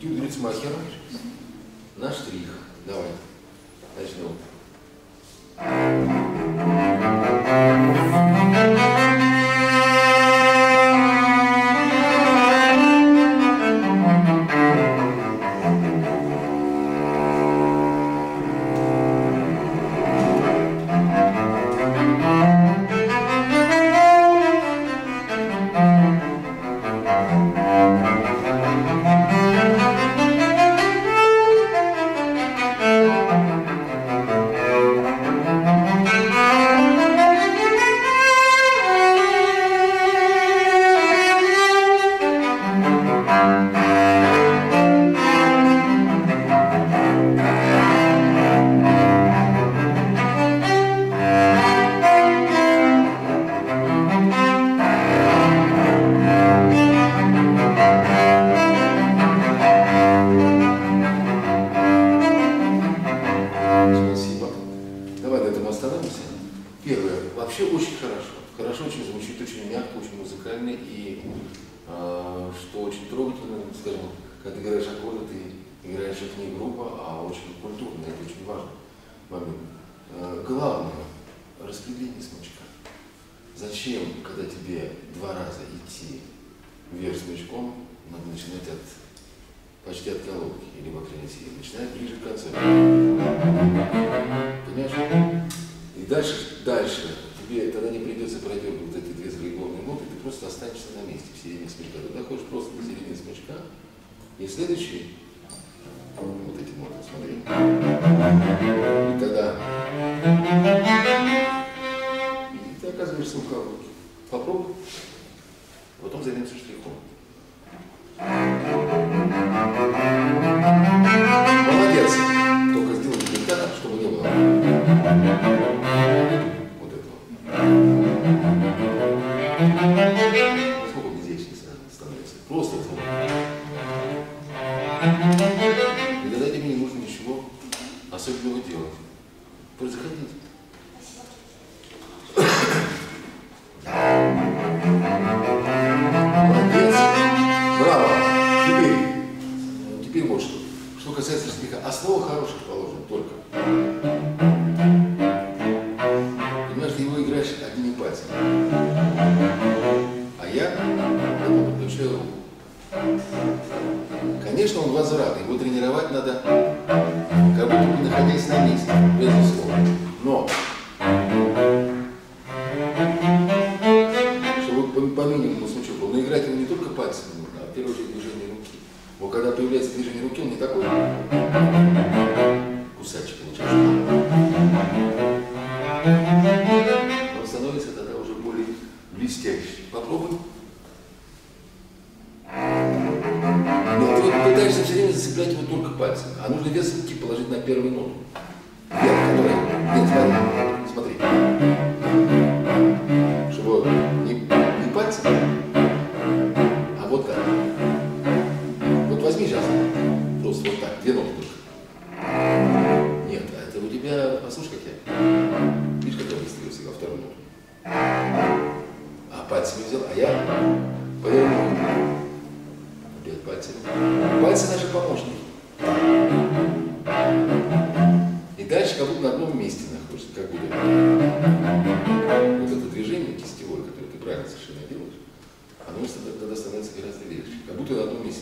Этюд Грицмахер на штрих. Давай, начнем. с лукавым. Попробуй. Потом займемся штрихом.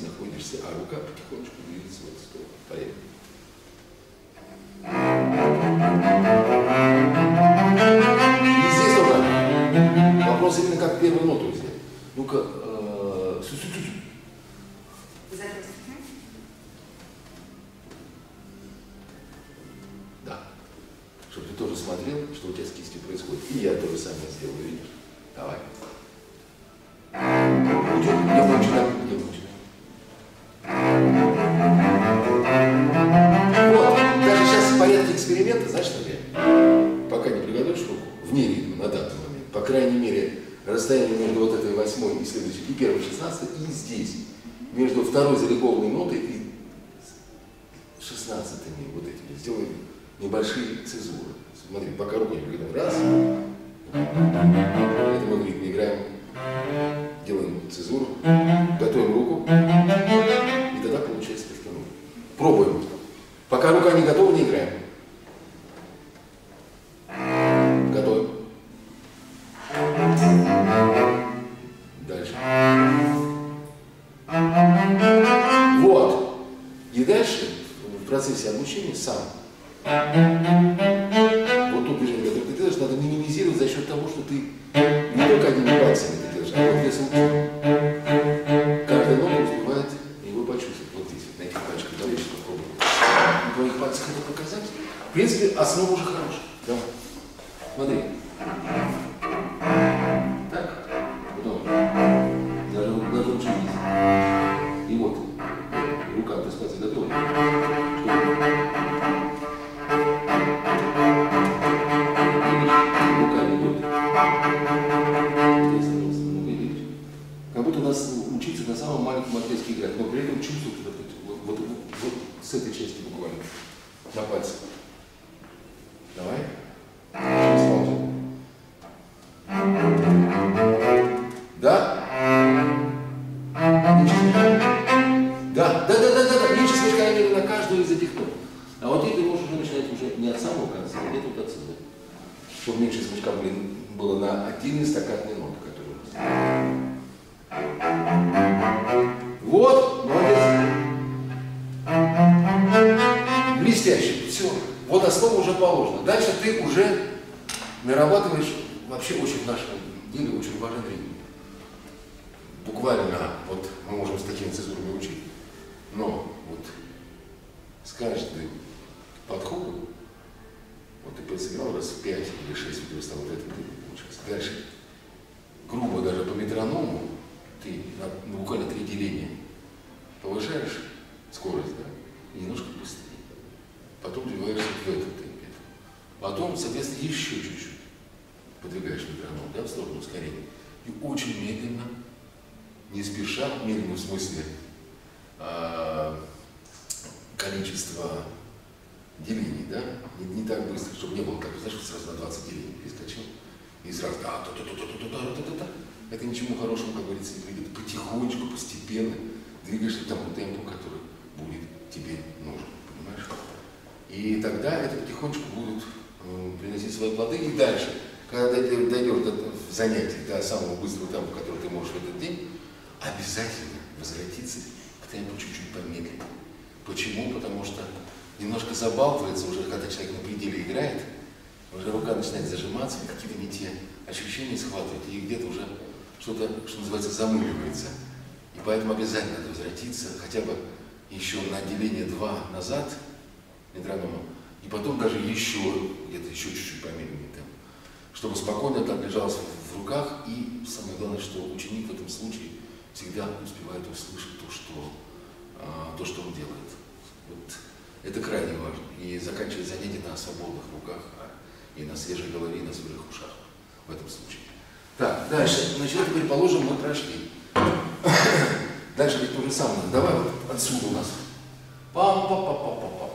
находишься, а рука потихонечку движется в эту сторону. Поехали. небольшие цезуры. Смотри, пока руку. Раз, самом маленьком латвийский игрок, но при этом чувствует вот, вот, вот, вот с этой части буквально на пальцах. что-то, что называется, замыливается. И поэтому обязательно надо возвратиться хотя бы еще на отделение два назад метронома, и потом даже еще, где-то еще чуть-чуть помедленнее, там, чтобы спокойно это лежалось в руках, и самое главное, что ученик в этом случае всегда успевает услышать то, что, а, то, что он делает. Вот. Это крайне важно. И заканчивать занятие на свободных руках, а, и на свежей голове, и на свежих ушах в этом случае. Так, дальше. Значит, это, предположим, мы прошли. дальше ведь то же самое. Давай вот отсюда у нас. Пам-па-па-па-па-па.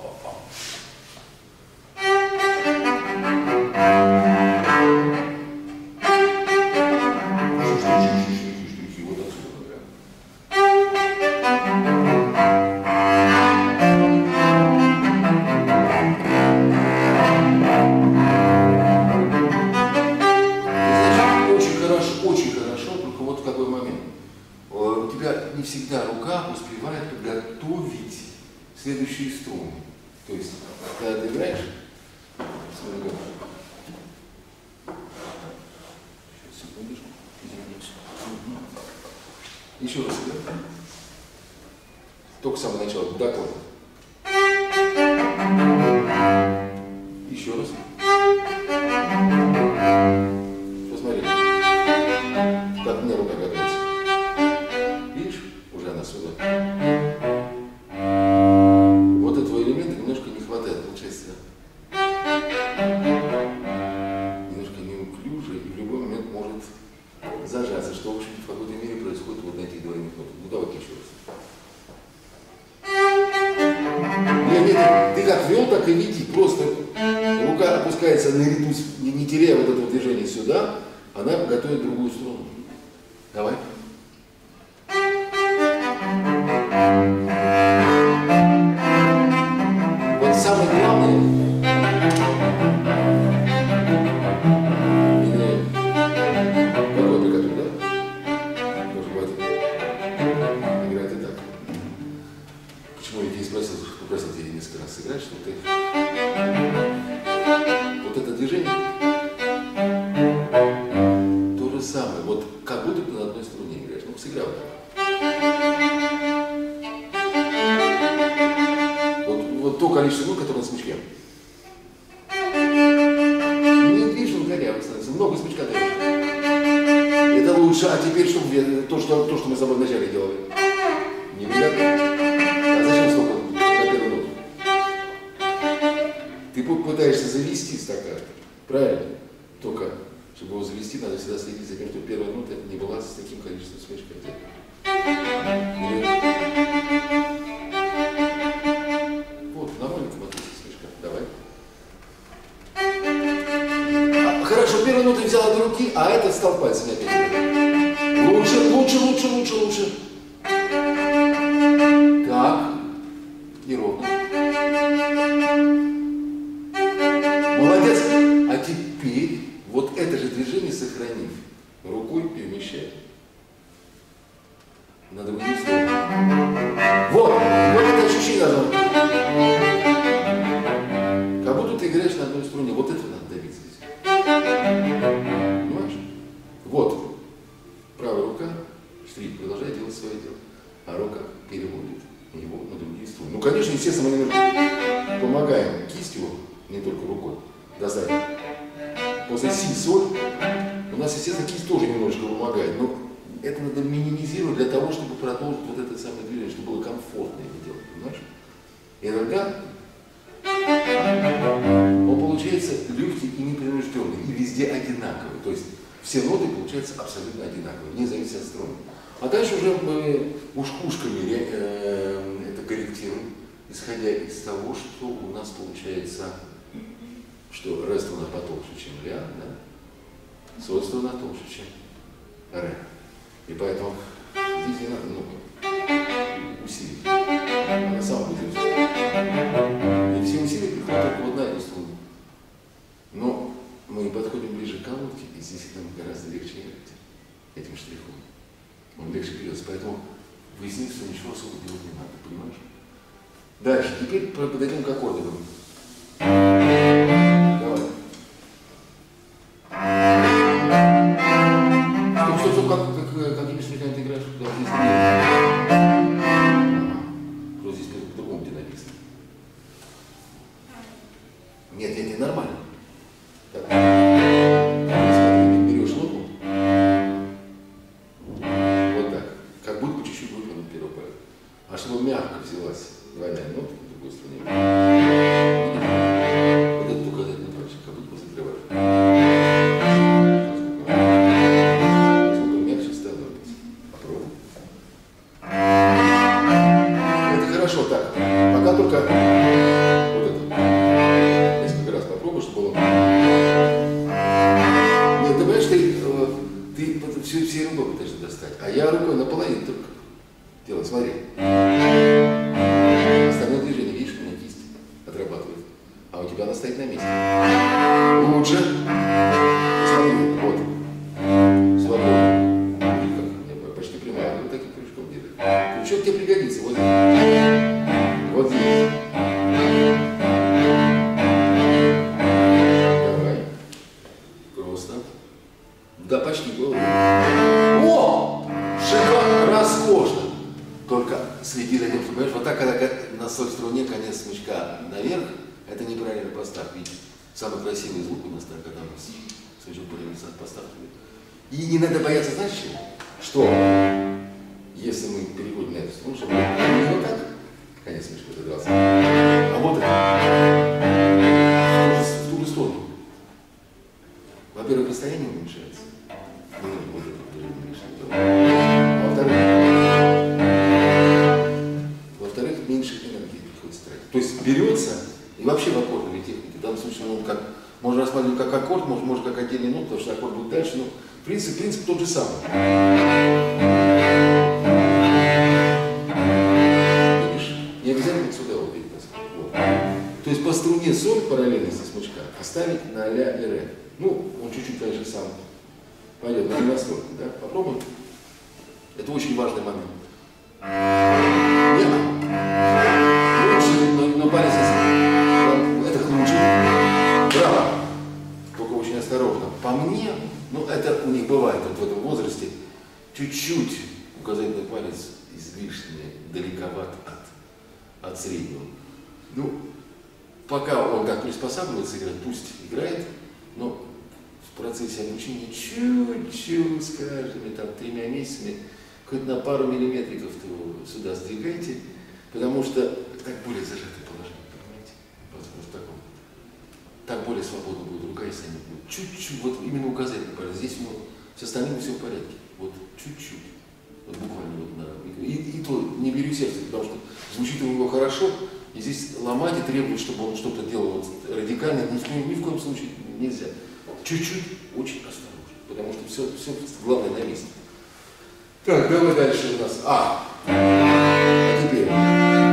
того, чтобы продолжить вот это самое движение, чтобы было комфортно это делать, понимаешь? Иногда он получается легкий и непринужденный, и везде одинаковый. То есть все ноты получаются абсолютно одинаковые, вне зависимости от струны. А дальше уже мы ушкушками эм, это корректируем, исходя из того, что у нас получается, что рест у нас потолще, чем ля, да? Свойство у нас толще, чем ре. И поэтому Здесь не надо много усилий. А на самом деле все. И все усилия приходят только в одна услуга. Но мы подходим ближе к колодке, и здесь нам гораздо легче играть этим штрихом. Он легче берется. Поэтому выяснить, что ничего особо делать не надо, понимаешь? Дальше. Теперь подойдем к аккордам. что тебе пригодится. Вот здесь. Вот здесь. Давай. Просто. Да, почти было. О! Шикарно, роскошно. Только следи за тем, что, понимаешь, вот так, когда на соль струне конец смычка наверх, это неправильный поставь. Видишь, самый красивый звук у нас тогда когда мы смычок более поставки. И не надо бояться, знаешь чего? Что? песни, потому что звучит у него хорошо, и здесь ломать и требовать, чтобы он что-то делал радикально, ни, ни в коем случае нельзя. Чуть-чуть, очень осторожно, потому что все, все главное на месте. Так, давай дальше у нас. А. А теперь.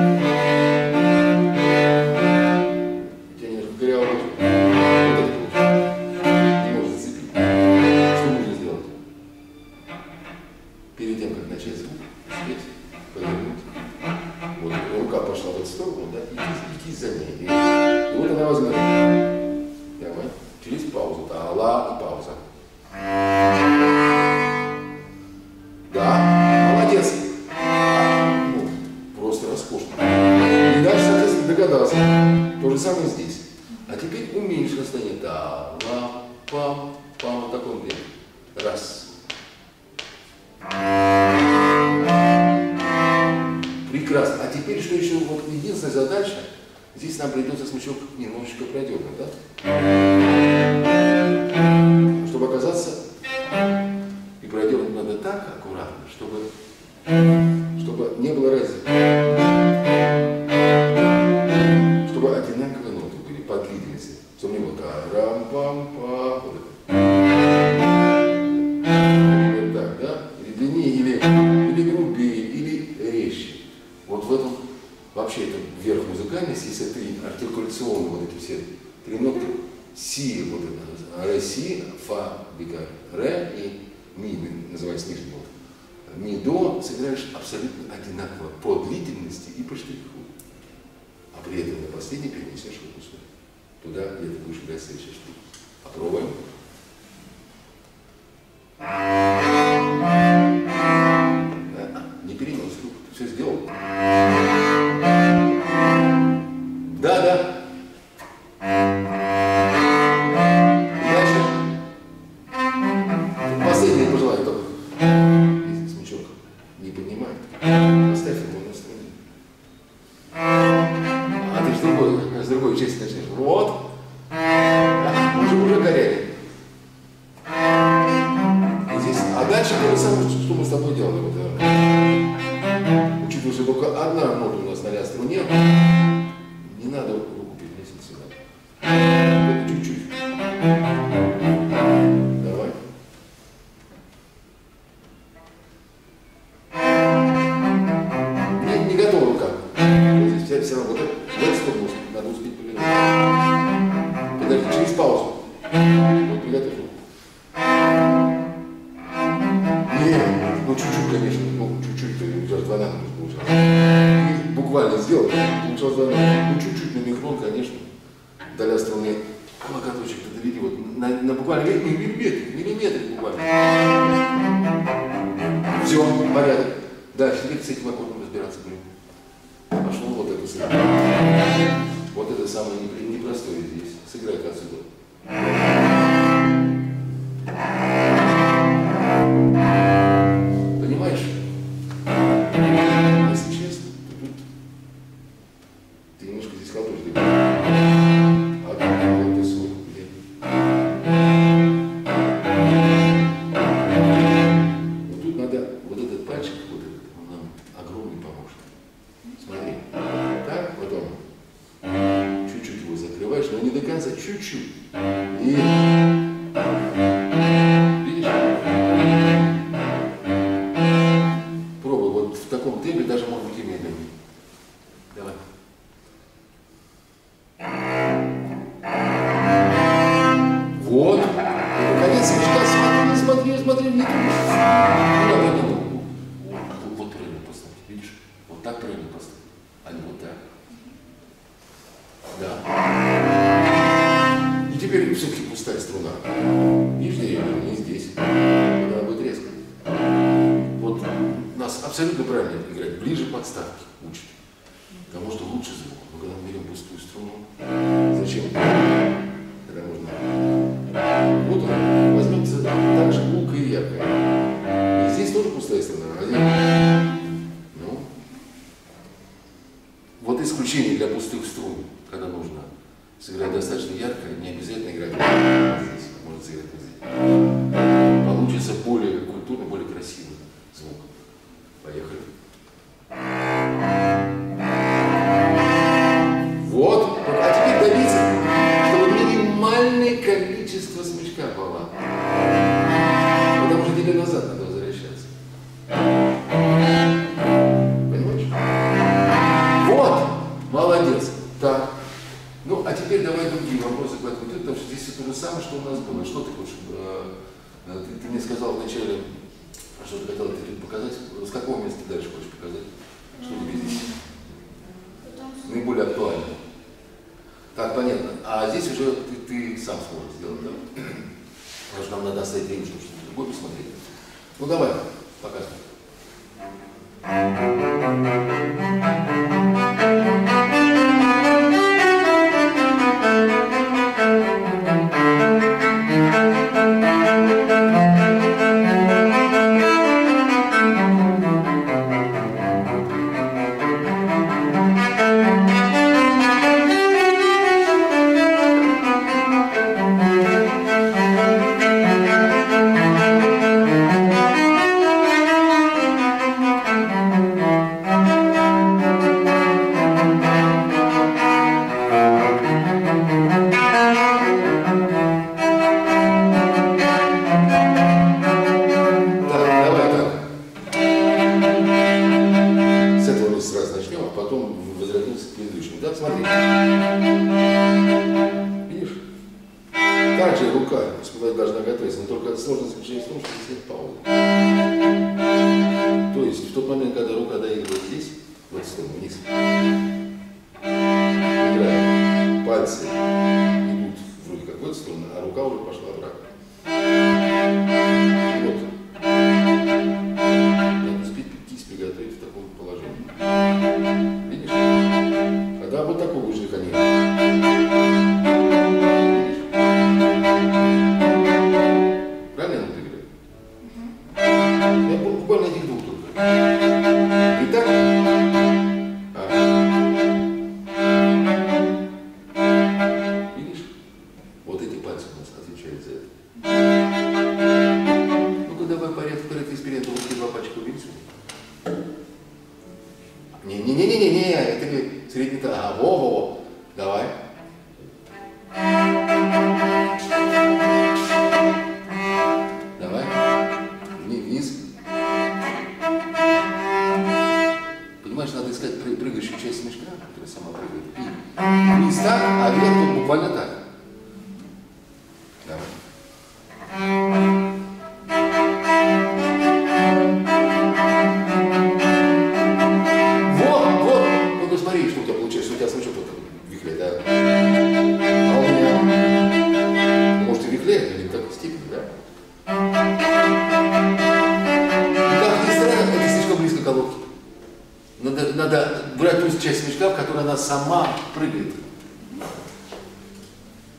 река, в которой она сама прыгает.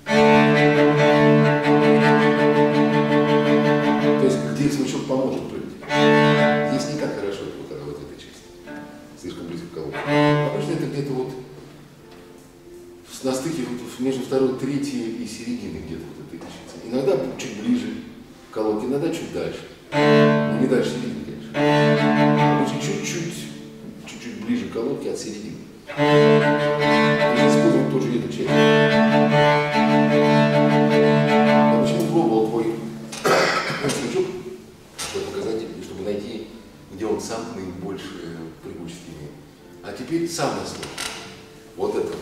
То есть, где смычок поможет прыгать. Здесь не так хорошо это вот этой части. Слишком близко к колонке. Обычно это где-то вот на стыке вот между второй, третьей и середины где-то вот этой части. Иногда чуть ближе к колонке, иногда чуть дальше. Но не дальше середины, конечно. Обычно чуть-чуть, чуть-чуть ближе к колонке от середины. Я использовал тот же язык через. Я почему пробовал твой сучок, чтобы показать тебе, чтобы найти, где он сам наибольшее э, преимущество имеет. А теперь самое сложное. Вот это.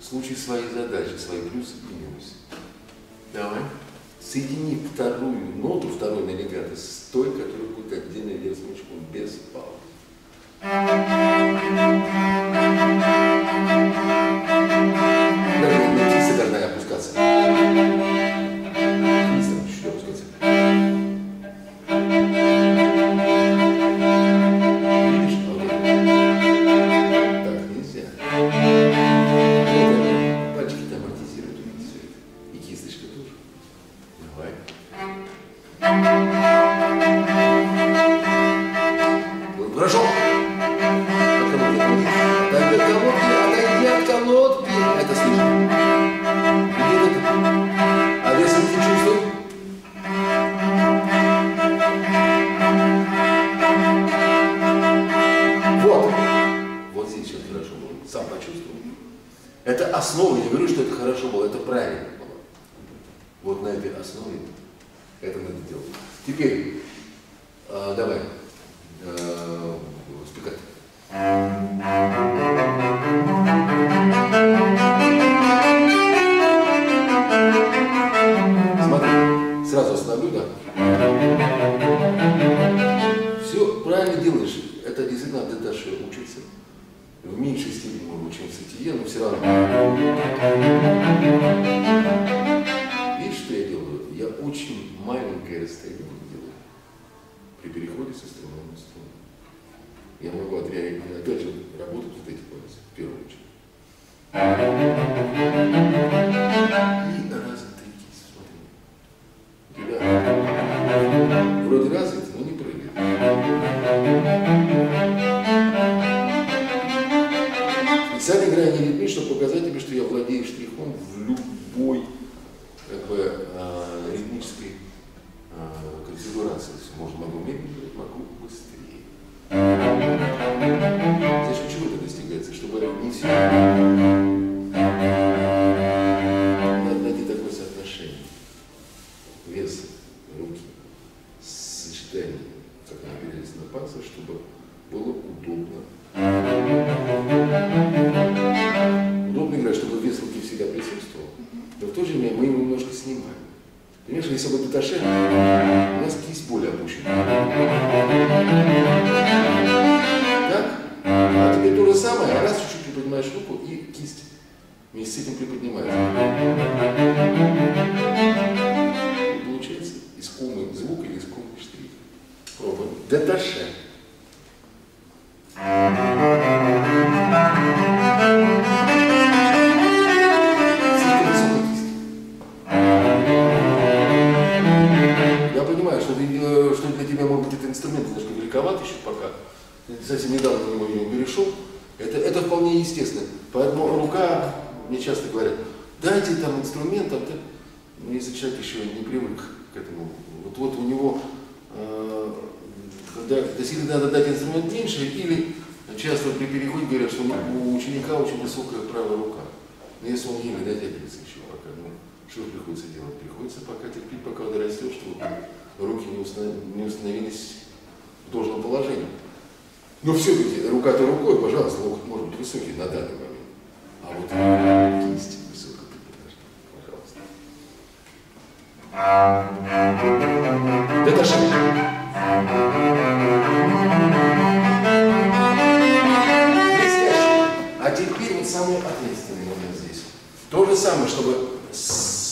случай своей задачи, свои плюсы и минусы. Давай. Соедини вторую ноту, второй навигатор с той, которая будет отдельно вверх смычком, без пауз.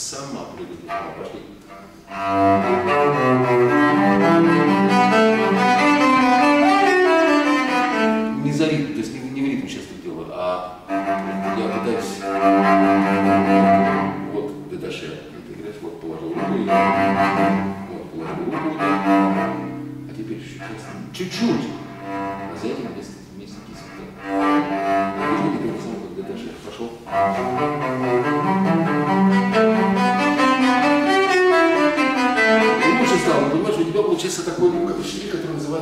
сама приведет к. А, Пошли. Не за ритм, то есть не, не в ритм сейчас это дело, а я пытаюсь вот до даши играть, вот положил руку, и, вот положил руку, да. а теперь чуть-чуть, а за этим вместе, вместе кисик. Да. Видите, как это самое, вот дальше пошел.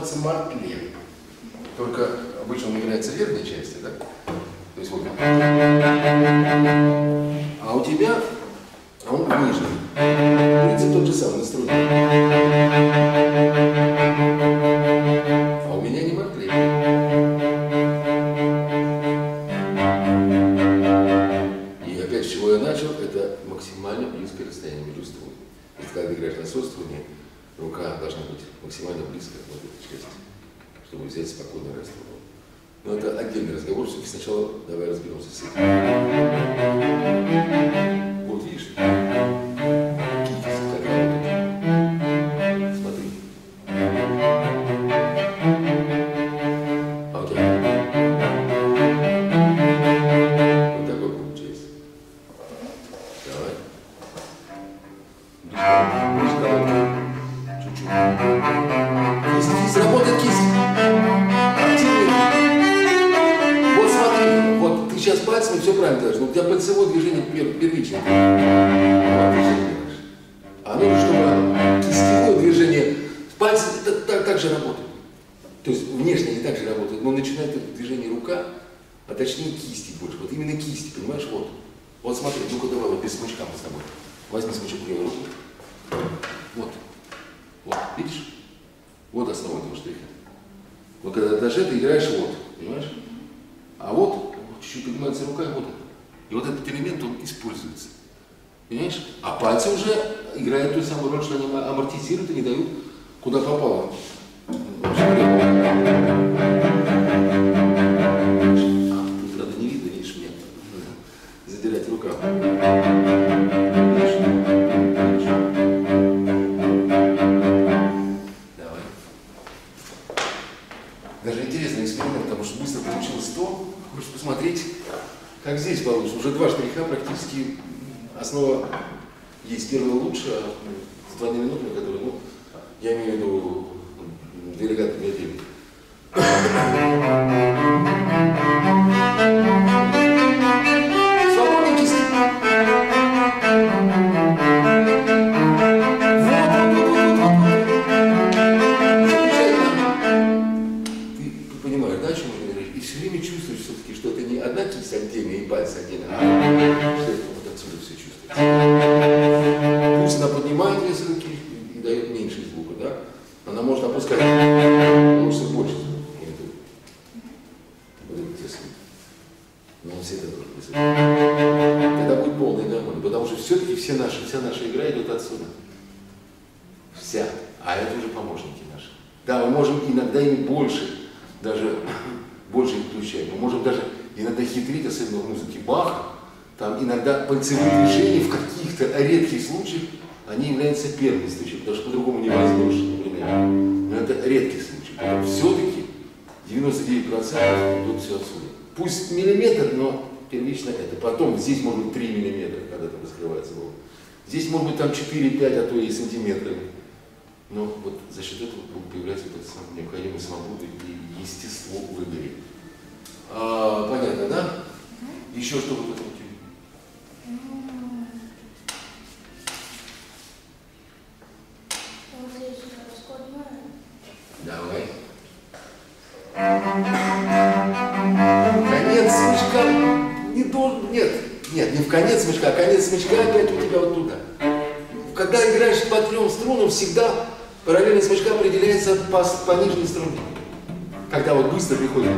называется мартлен. Только обычно он является верхней частью, да? То есть вот. А у тебя он в нижней. Принцип тот же самый, инструмент. А у меня не мартлен. И опять с чего я начал, это максимально близкое расстояние между струн. Ведь когда играешь на соцструне, рука должна быть максимально близко к этой части, чтобы взять спокойно струну. Но это отдельный разговор, все-таки сначала давай разберемся с этим. Вот видишь, Смычок в руку. Вот. Вот, видишь? Вот основа этого штриха. Вот когда даже ты играешь вот, понимаешь? А вот, чуть-чуть поднимается рука, вот. И вот этот элемент, он используется. Понимаешь? А пальцы уже играют ту самую роль, что они амортизируют и не дают куда попало. А, тут надо не видно, видишь, мне задирать рукав. Здесь получится. Уже два штриха практически основа есть. Первый лучше, а с двумя минутами, которые, ну, я имею в виду делегаты для иногда пальцевые движения в каких-то редких случаях, они являются первенствующими, потому что по-другому не возможно, например. Но это редкий случай. Все-таки 99% идут все отсюда. Пусть миллиметр, но первично это. Потом здесь может быть 3 миллиметра, когда там раскрывается волна. Здесь может быть там 4-5, а то и сантиметрами. Но вот за счет этого появляется вот эта необходимая свобода и естество в. А, понятно, да? Еще что вот это у тебя? Вот здесь раскладная. Давай. Конец смычка конец смычка, а опять у тебя вот туда. Когда играешь по трем струнам, всегда параллельно смычка определяется по, по нижней струне. Когда вот быстро приходит.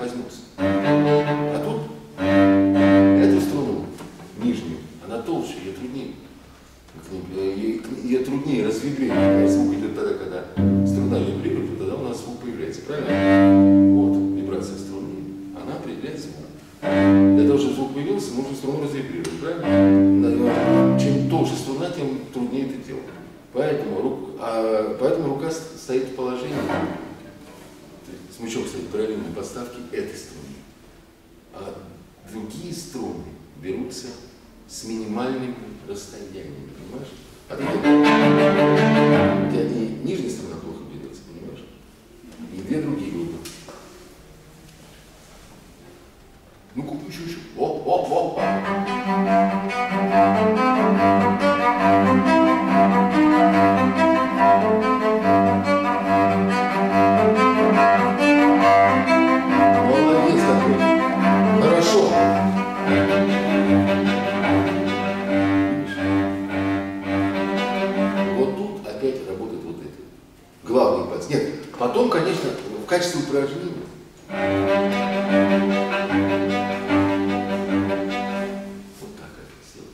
Возьмутся. А тут эту струну, нижнюю, она толще, ее труднее. Ее, ее труднее развибрировать. делать. Нет, потом, конечно, в качестве упражнения. вот так это сделано.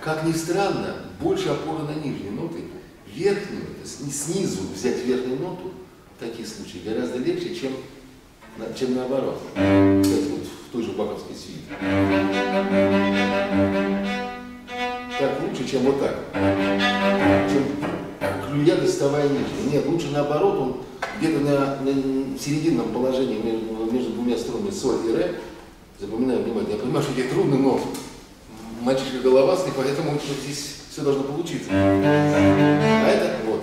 Как ни странно, больше опора на нижние ноты. Верхнюю, снизу взять верхнюю ноту, в такие случаи гораздо легче, чем, чем наоборот. Взять вот в той же баковской свите. Так лучше, чем вот так меня доставая ниже. Нет, лучше наоборот, он где-то на, на серединном положении между, между двумя струнами соль и ре, запоминаю внимательно, я понимаю, что тебе трудно, но мальчишка головастый, поэтому здесь все должно получиться. А это вот.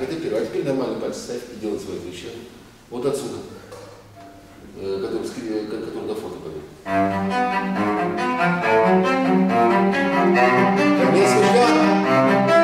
Это первое. А теперь нормально пальцы ставь и делать свои отвечание. Вот отсюда, э, который, э, который до фото пойдет. Так, не?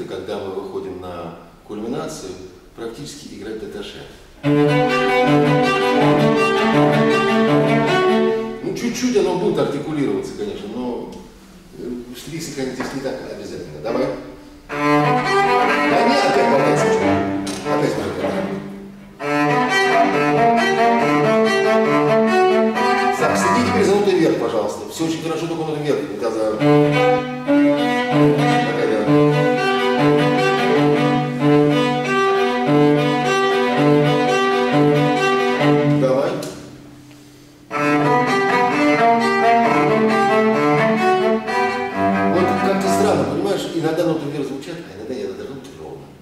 минуты, когда мы выходим на кульминацию, практически играть деташе. forward.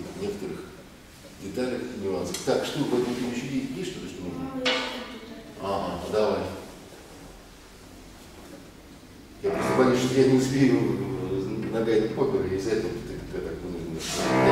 этих некоторых деталях, нюансах. Так, что в этом еще есть, есть что-то, что нужно? Ага, ну, давай. Я просто боюсь, что я не успею э, нога не попер, и из-за этого ты так вынужден.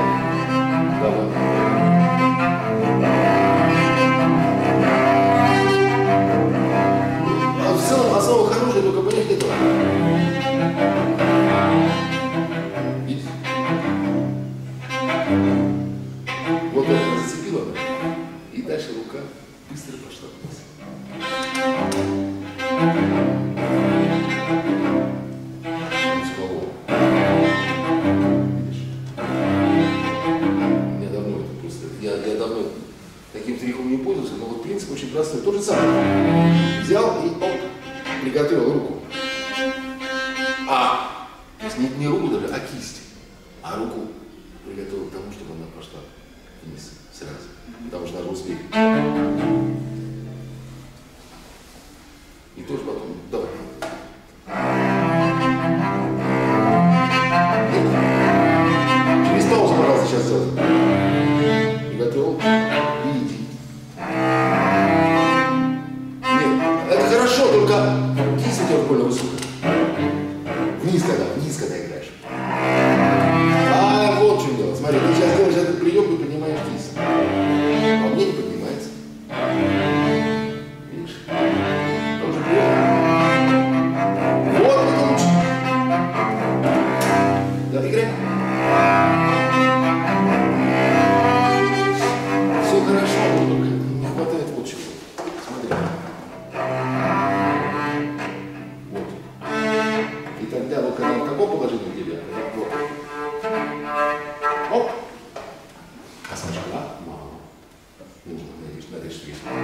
you.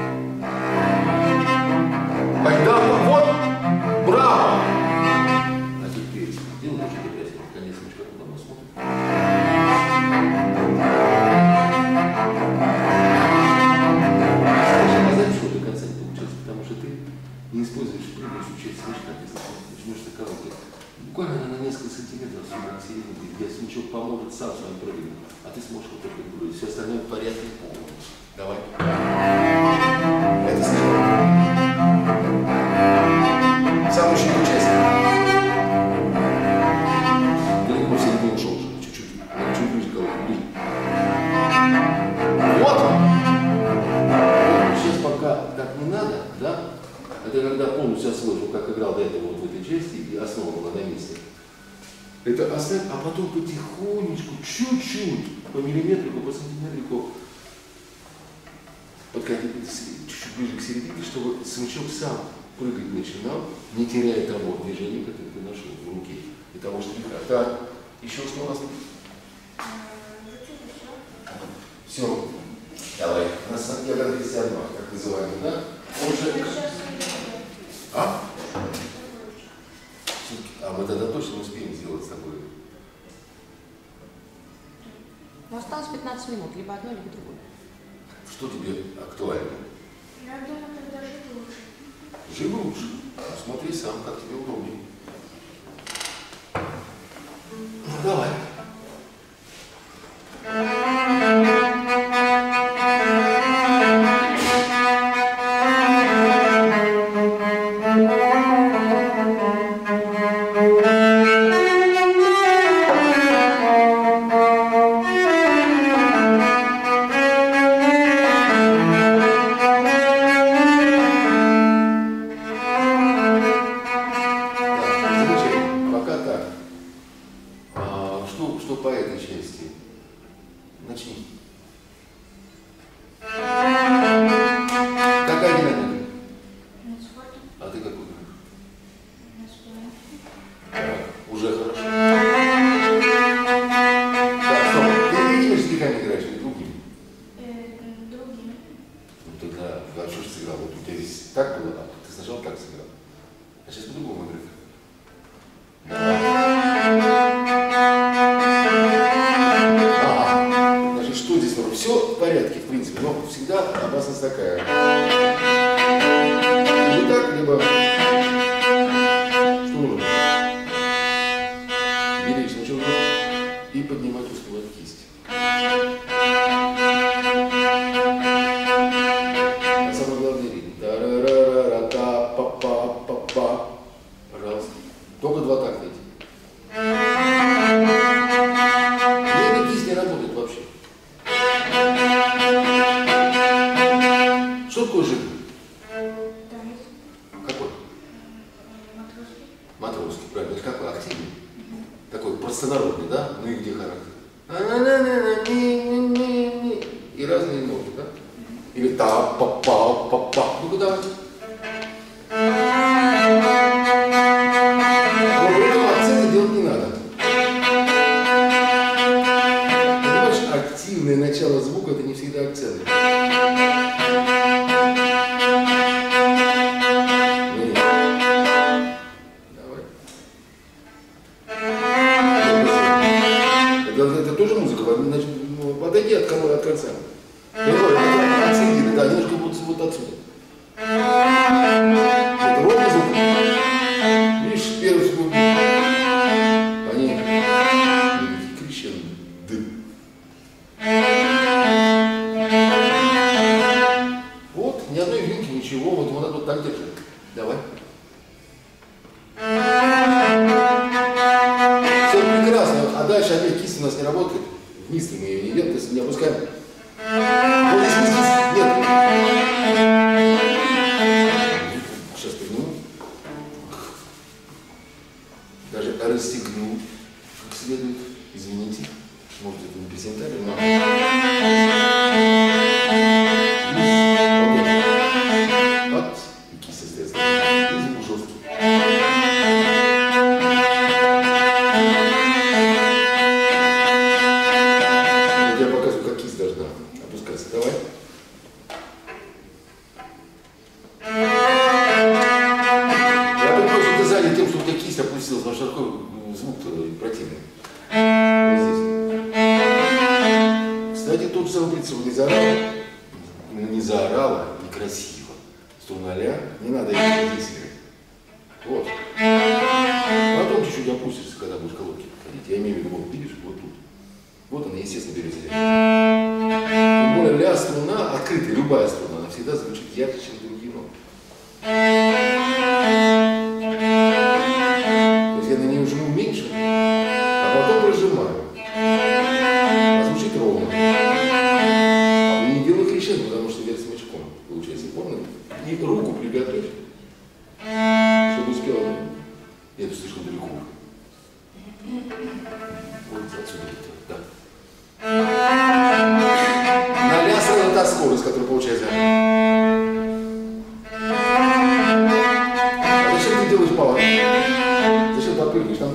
dazu.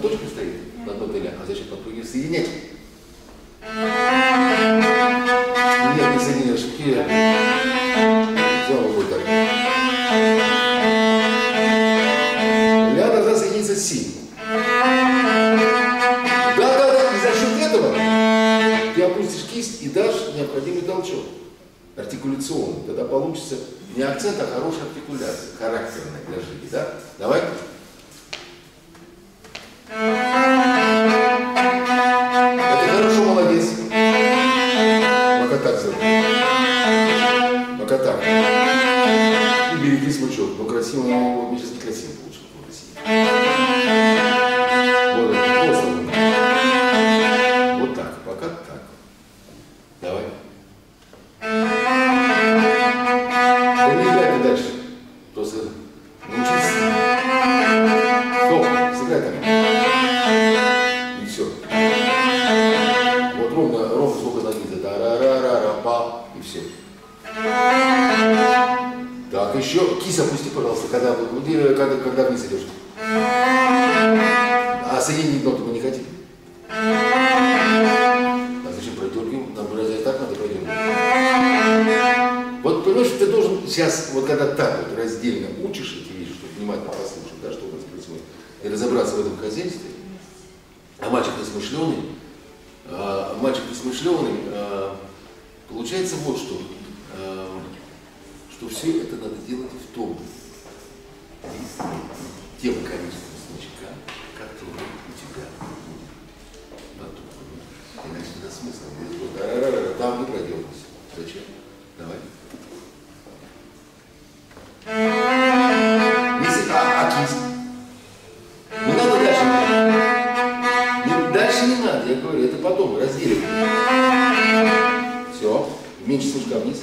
точке стоит, на одном дыре, а значит, надо другие соединять. Все, меньше слушка вниз.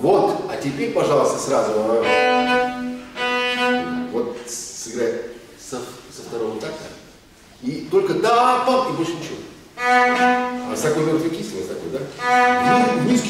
Вот, а теперь, пожалуйста, сразу. э, Вот сыграй со, со второго такта. И только да, пам, и больше ничего. А с такой мертвой кистью, вот такой, да? Вниз,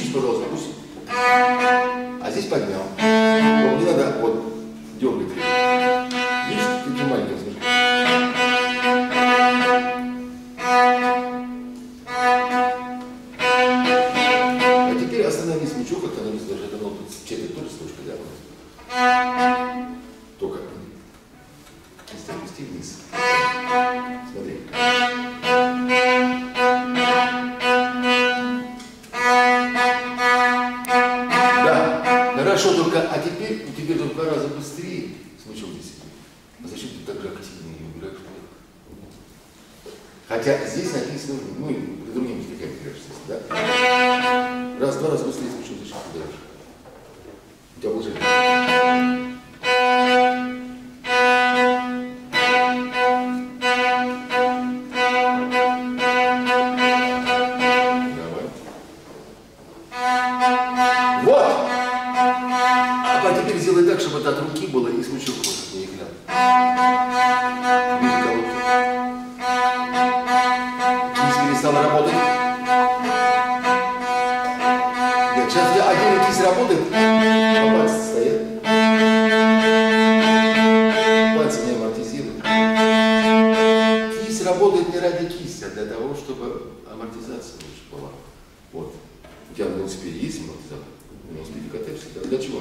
Хотя здесь написано, ну и другим стихам, да? Раз-два раз мысли, почему зачем дальше. Для чего?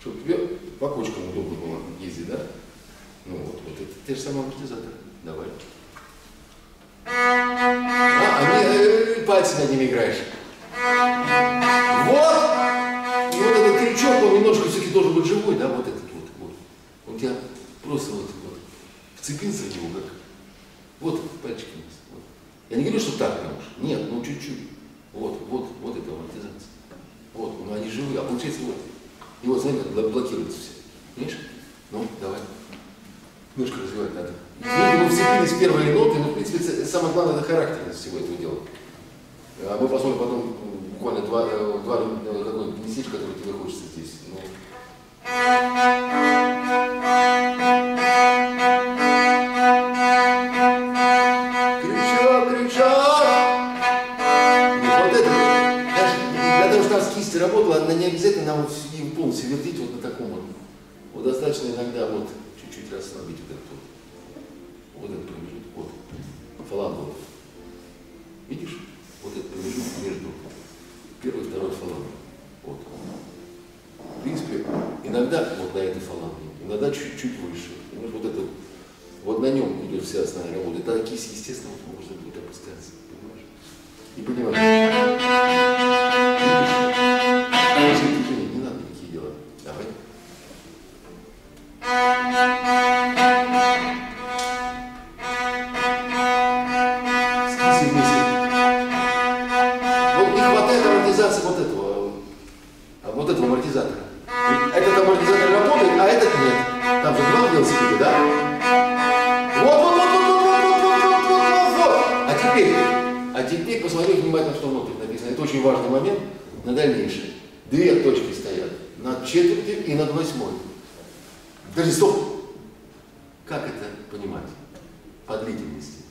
Чтобы тебе по кочкам удобно было ездить, да? Ну вот, вот это те же самые амортизаторы. Давай. А, а не, э, пальцами одними играешь. Вот! И вот этот крючок, он немножко все-таки должен быть живой, да, вот этот вот. вот. Он тебя просто вот, вот вцепился в него, как вот пальчики вниз. Вот. Я не говорю, что так уж. Нет, ну чуть-чуть. Вот, вот, вот это амортизация. Вот, ну они живые, а получается вот. И вот, смотри, как бл- блокируется все. Видишь? Ну, давай. Немножко развивать надо. Мы вцепились первые ноты, но, в принципе, самое главное, это характерность всего этого дела. А мы посмотрим потом буквально два, э, два э, какой-нибудь месседж, который тебе хочется здесь. Ну, вертеть вот на таком вот. Вот достаточно иногда вот чуть-чуть расслабить вот этот вот. Вот этот промежуток, вот. Фалангу. Видишь? Вот этот промежуток между первой и второй фалангой. Вот. В принципе, иногда вот на этой фаланге, иногда чуть-чуть выше. Понимаешь, вот это вот на нем идет вся основная работа. Тогда кисть, естественно, вот можно будет опускаться. Понимаешь? И понимаешь. И над восьмой. Подожди, стоп. Как это понимать? По длительности.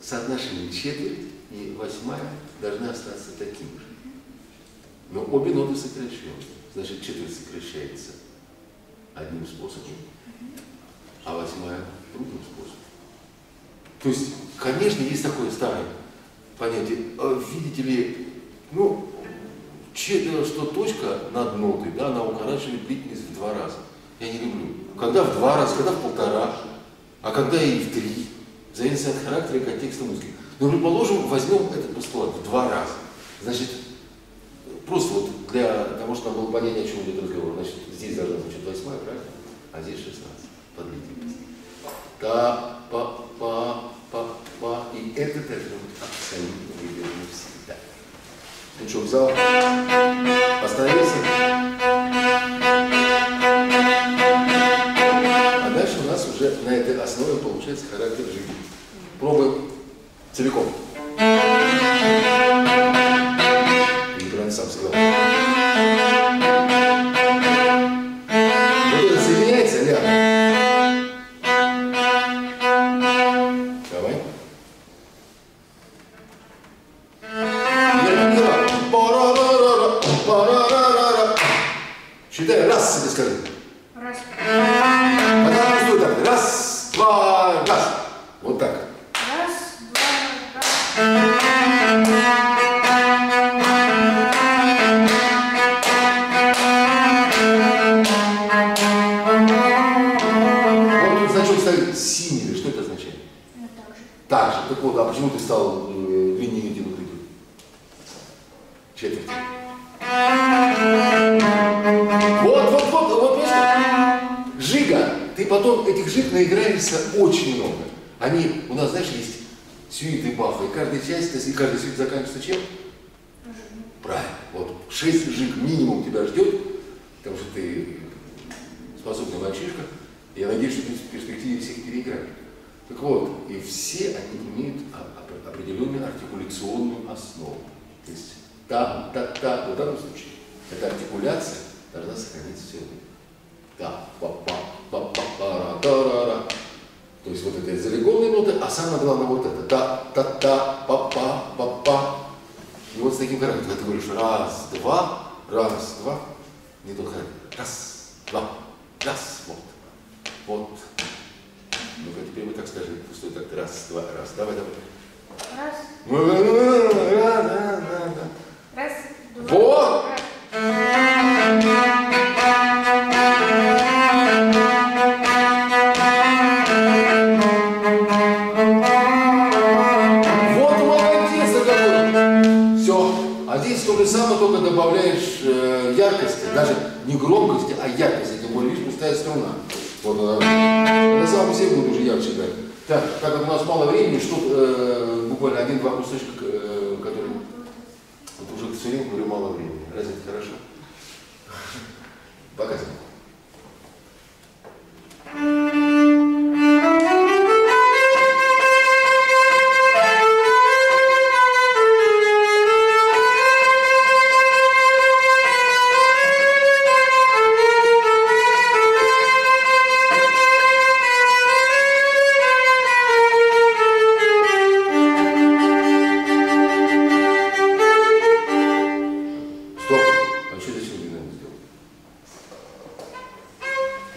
соотношение четверть и восьмая должны остаться таким же. Но обе ноты сокращены. Значит, четверть сокращается одним способом, а восьмая другим способом. То есть, конечно, есть такое старое понятие. э, Видите ли, ну, что точка над нотой, да, она укорачивает длительность в два раза. Я не люблю. Когда в два раза, когда в полтора, а когда и в три. Зависит от характера и контекста музыки. Но, предположим, возьмем этот постулат в два раза. Значит, просто вот для того, чтобы было понятие, о чем идет разговор. Значит, здесь должна звучать восьмая, правильно? А здесь шестнадцать. Под длительность. Та, па, па, па, па. И это должно быть абсолютно выверено всегда. Ну что, в зал остановился? А дальше у нас уже на этой основе получается характер жизни. Пробуем целиком. Или правильно сам сказал. Ты потом этих жиг наиграешься очень много. Они, у нас, знаешь, есть сюиты Баха, и каждая часть, и каждая сюита заканчивается чем? Правильно. Вот шесть жиг минимум тебя ждет, потому что ты способный мальчишка. Я надеюсь, что ты в перспективе всех переиграешь. Так вот, и все они имеют определенную артикуляционную основу. То есть та, та, та, в данном случае, эта артикуляция должна сохраниться все время. Та, па, па, па, па, па, та, ра, ра. То есть вот это залеговые ноты, а самое главное вот это. Та, та, та, па, па, па, па. И вот с таким характером, когда ты говоришь раз, два, раз, два, не тот характер. Раз, два, раз, вот. Вот. Ну-ка, теперь вы так скажи, что так, раз, два, раз, давай, давай. Раз, да, да, да, да, да, да. раз, два, Вот. Даже не громкости, а яркости, тем более, видишь, пустая струна. Вот она. На самом деле будет уже ярче играть. Так, так как у нас мало времени, что э, буквально один-два кусочка, э, которые... Вот уже все время говорю мало времени. Разве это хорошо? Показывай.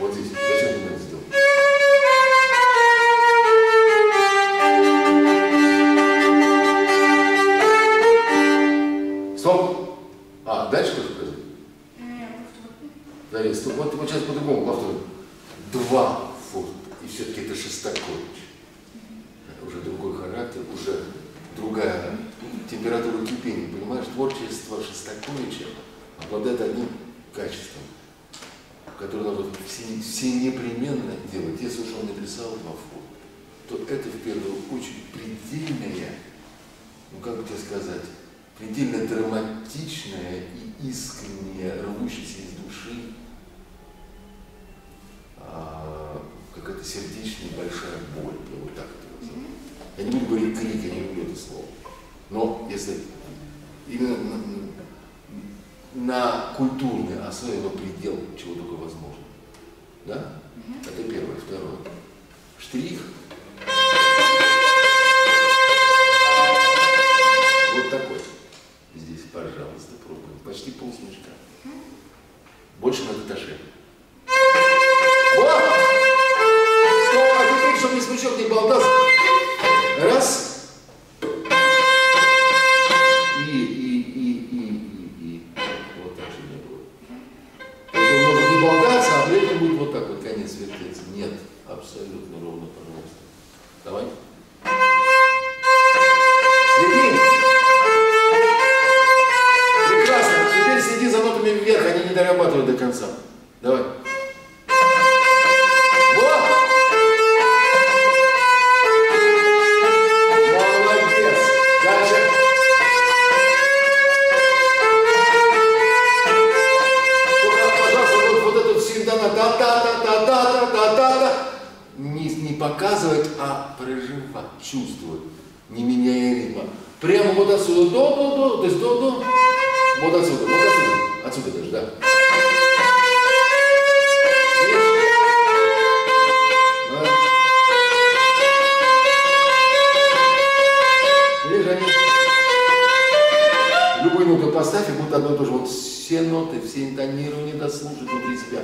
Вот здесь. Зачем ты надо сделал? Стоп. А, дальше что сказать? Вот. Дарья, стоп. Вот, вот сейчас по-другому повторю. Два форта. И все-таки это Шостакович. Это уже другой характер, уже другая температура кипения. Понимаешь, творчество Шостаковича обладает одним качеством, которое надо все, все непременно делать. Если уж он написал два форта, то это очередь предельная, ну как бы тебе сказать, предельно драматичная и искренняя, рвущаяся из души а, какая-то сердечная большая боль, я вот так это назову. Я не буду говорить крик, я не люблю это слово. Но если именно на, на культурной основе, но предел чего только возможно. Да? Это первое. Второе. Штрих. показывать, а проживать, чувствовать, не меняя ритма. Прямо вот отсюда, до, до, до, то есть до, до, вот отсюда, вот отсюда, отсюда даже, да. любую ноту поставь, и будут одно и то же. Вот все ноты, все интонирования дослушать внутри себя.